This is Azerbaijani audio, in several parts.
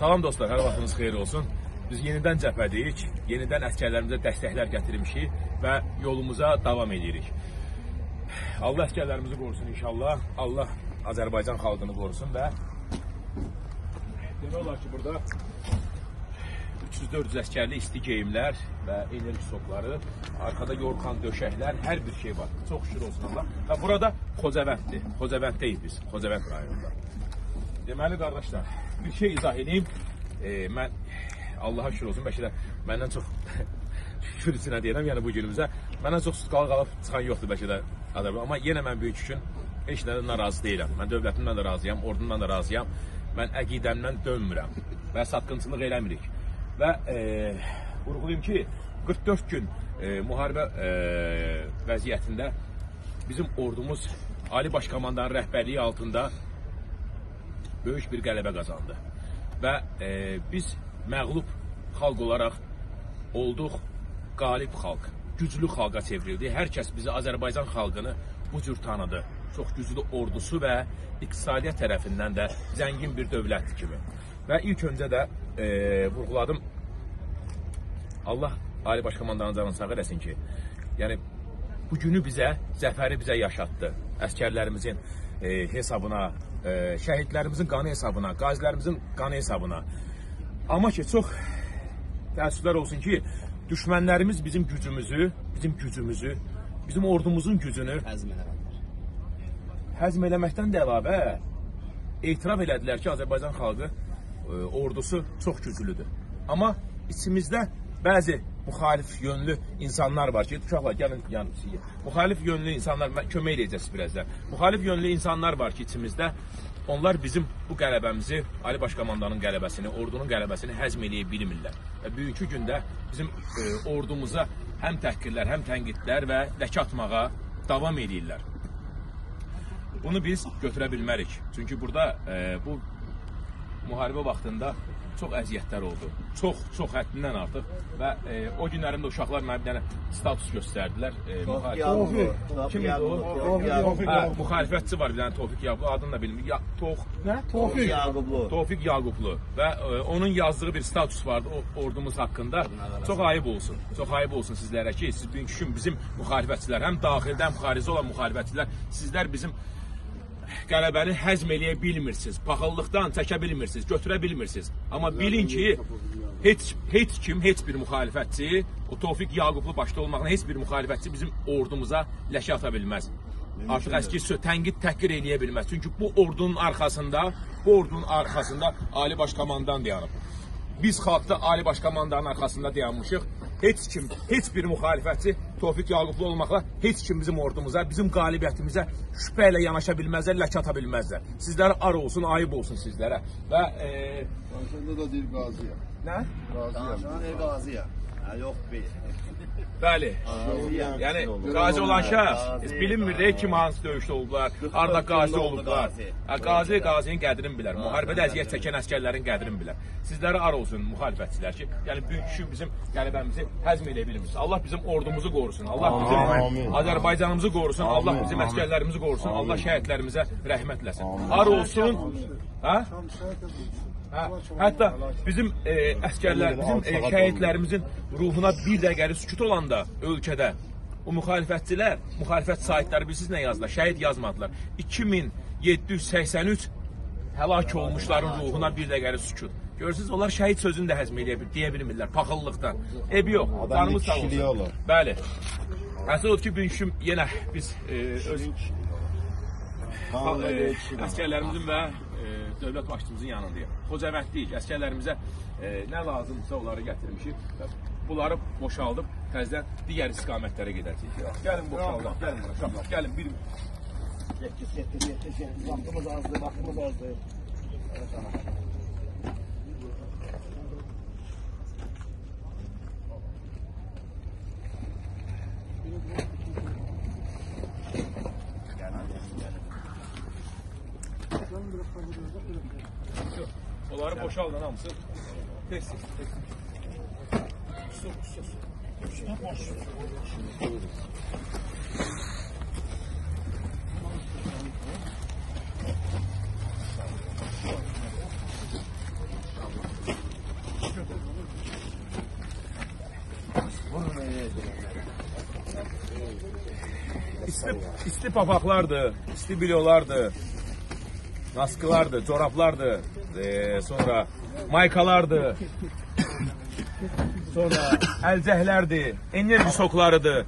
Salam dostlar, hər vaxtınız xeyir olsun. Biz yenidən cəbhədəyik, yenidən əskərlərimizə dəstəklər gətirmişik və yolumuza davam edirik. Allah əskərlərimizi qorusun inşallah. Allah Azərbaycan xalqını qorusun və demək olar ki, burada 300-400 əskərli isti geyimlər və enerji sokları, arkada yorğan döşəklər, hər bir şey var. Çox şükür olsun Allah. Və burada Xocavənddir. Xocavənddəyik biz, Xocavənd rayonunda. Deməli qardaşlar, bir şey izah edeyim. E, mən Allaha şükür olsun, bəlkə də məndən çox şükür içinə deyirəm, yəni bu günümüzə. Məndən çox sutqalı qalıb çıxan yoxdur bəlkə də Azərbaycan. Amma yenə mən böyük üçün heç nədən narazı deyiləm. Mən dövlətimdən də razıyam, ordumdan da razıyam. Mən əqidəmdən dönmürəm və satqınçılıq eləmirik. Və e, vurğulayım ki, 44 gün e, müharibə e, vəziyyətində bizim ordumuz Ali Baş Komandanın rəhbərliyi altında böyük bir qələbə qazandı. Və e, biz məğlub xalq olaraq olduq qalib xalq, güclü xalqa çevrildi. Hər kəs bizi Azərbaycan xalqını bu cür tanıdı. Çox güclü ordusu və iqtisadiyyat tərəfindən də zəngin bir dövlət kimi. Və ilk öncə də e, vurğuladım Allah Ali Baş Komandanın canını sağ eləsin ki, yəni bu günü bizə, zəfəri bizə yaşatdı. Əskərlərimizin e, hesabına, e, şəhidlərimizin qanı hesabına, qazilərimizin qanı hesabına. Amma ki, çox təəssüflər olsun ki, düşmənlərimiz bizim gücümüzü, bizim gücümüzü, bizim ordumuzun gücünü Həzm eləmədilər. həzm eləməkdən də əlavə etiraf elədilər ki, Azərbaycan xalqı e, ordusu çox güclüdür. Amma içimizdə bəzi müxalif yönlü insanlar var ki, uşaqlar gəlin yəni şey, müxalif yönlü insanlar kömək edəcəz birazdan. Müxalif yönlü insanlar var ki, içimizdə onlar bizim bu qələbəmizi, Ali Baş Komandanın qələbəsini, ordunun qələbəsini həzm eləyə bilmirlər. Və bugünkü gündə bizim e, ordumuza həm təhqirlər, həm tənqidlər və ləkə atmağa davam edirlər. Bunu biz götürə bilmərik. Çünki burada e, bu müharibə vaxtında çox əziyyətlər oldu. Çox, çox həddindən artıq və e, o günlərində uşaqlar mənə bir dənə status göstərdilər. E, müxalif- Kim idi o? Hə, müxalifətçi var bir dənə Tofiq Yaqub, adını da bilmirəm. Ya, Tox, Nə? Tofiq. Yaqublu. Tofiq Yaqublu və e, onun yazdığı bir status vardı o ordumuz haqqında. Çox ayıb olsun. Çox ayıb olsun sizlərə ki, siz bugünkü gün bizim müxalifətçilər, həm daxildə, həm xaricdə olan müxalifətçilər, sizlər bizim qələbəni həzm eləyə bilmirsiniz. Paxıllıqdan çəkə bilmirsiniz, götürə bilmirsiniz. Amma bilin ki, heç heç kim, heç bir müxalifətçi, o Tofiq Yaqublu başda olmaqla heç bir müxalifətçi bizim ordumuza ləkə ata bilməz. Artıq əski söz tənqid təhqir eləyə bilməz. Çünki bu ordunun arxasında, bu ordunun arxasında Ali Baş Komandan dayanıb. Biz xalqda Ali Baş Komandanın arxasında dayanmışıq. Heç kim, heç bir müxalifətçi Tofiq Yaqublu olmaqla heç kim bizim ordumuza, bizim qalibiyyətimizə şübhə ilə yanaşa bilməzlər, ləkə ata bilməzlər. Sizlərə ar olsun, ayıb olsun sizlərə. Və e, Qarşında da deyir qazıyam. nə? Qazıyam. Danışan qazıya. Hə, yox bir. Bəli. Yəni qazi olan şəxs bilinmir də kim hansı döyüşdə olublar, harda qazi olublar. Qazi qazinin qədrini bilər. Müharibədə əziyyət çəkən əskərlərin qədrini bilər. Sizlərə ar olsun müxalifətçilər ki, yəni bugünkü bizim qələbəmizi həzm edə bilmirsiniz. Allah bizim ordumuzu qorusun. Allah bizim. Azərbaycanımızı qorusun. Allah bizim əskərlərimizi qorusun. Allah şəhidlərimizə rəhmət eləsin. Ar olsun. Hə? Hə, hətta bizim e, əskərlər, bizim e, şəhidlərimizin ruhuna bir dəqiqəli sükut olanda ölkədə o müxalifətçilər, müxalifət saytları bilirsiniz nə yazdılar? Şəhid yazmadılar. 2783 həlak olmuşların ruhuna bir dəqiqəli sükut. Görürsünüz, onlar şəhid sözünü də həzm eləyə bil, deyə bilmirlər paxıllıqdan. Ebi yox, canımız sağ olsun. olur. Bəli. Əsas odur ki, bugünkü yenə biz e, öz e, əskərlərimizin və e, dövlət başçımızın yanındayıq. Xocavənddəyik. Əskərlərimizə e, nə lazımsa onları gətirmişik. Və Bunları boşaldıb təzədən digər istiqamətlərə gedəcəyik. Gəlin boşaldaq, gəlin uşaqlar, gəlin bir Yetkiz, yetkiz, yetkiz, yetkiz. Vaxtımız azdır, vaxtımız azdır. Evet, ana. Onları boşal lan hamısı. Test. Sus sus. Şuna. İsti, isti papaklardı, isti bilolardı. Askılardı, çoraplardı. Ee, sonra maykalardı. sonra elcehlerdi, enerji soklarıdı.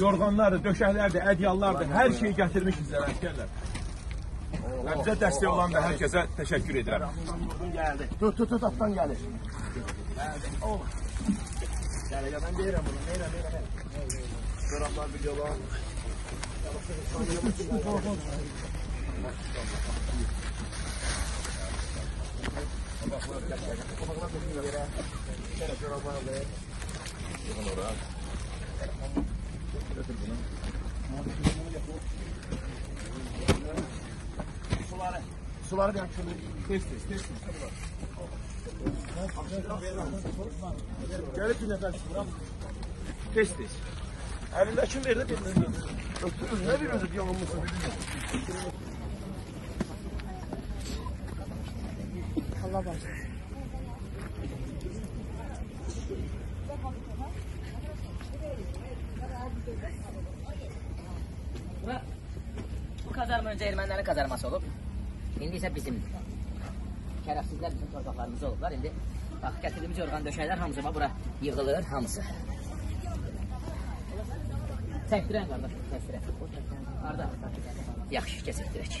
Yorğanlardı, döşəklərdi, ədyallardı, hər şey gətirmiş bizə əsgərlər. Və bizə dəstək olan da hər kəsə təşəkkür Tut, tut, tut, atdan gəlir. Gəldi. Oh. Gəl, gəl, mən deyirəm bunu, deyirəm, deyirəm. Çorablar bir yola. Suları. Suları bir akşam. Test test test. Gelip bir nefes. Test test. Elinde kim verdi? Öptünüz ne biliyorsunuz yanımızı? Başlasın. Bura bu kazarma önce Ermənilərin kazarması olub. İndi isə bizim şərəfsizlər bizim torpaqlarımızda olublar. İndi bax gətirdiyimiz yorğan döşəklər hamısı bura yığılır hamısı. Çəkdirən qardaş, çəkdirən. Arda. Yaxşı, keçəkdirək.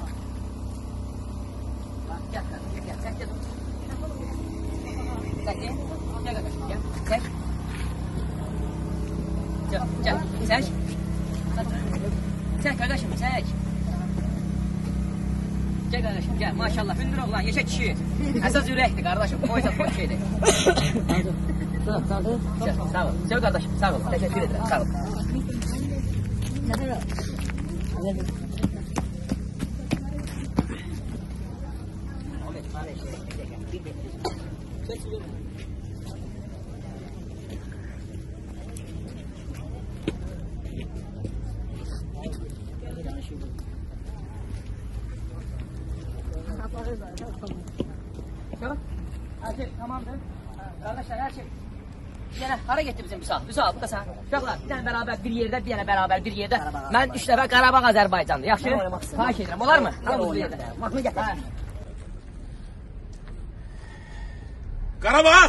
Çek. Çek kardeşim çek. Gel kardeşim gel. Maşallah hündür oğlan yaşa kişi. Esas yürekti kardeşim. Oysa boş şeydi. Sağ ol. Sev kardeşim. Sağ ol. Teşekkür ederim. Sağ ol. Tamam. Her şey tamamdır. Kardeşler her şey. Yine hara getdi bizim Vüsal? Bu da bir dənə bərabər bir yerdə, bir dənə bərabər bir yerdə. Mən üç dəfə Qarabağ Azərbaycandır. Yaxşı? Xahiş edirəm, olar mı? Hamımız. Qarabağ!